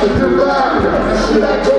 Goodbye.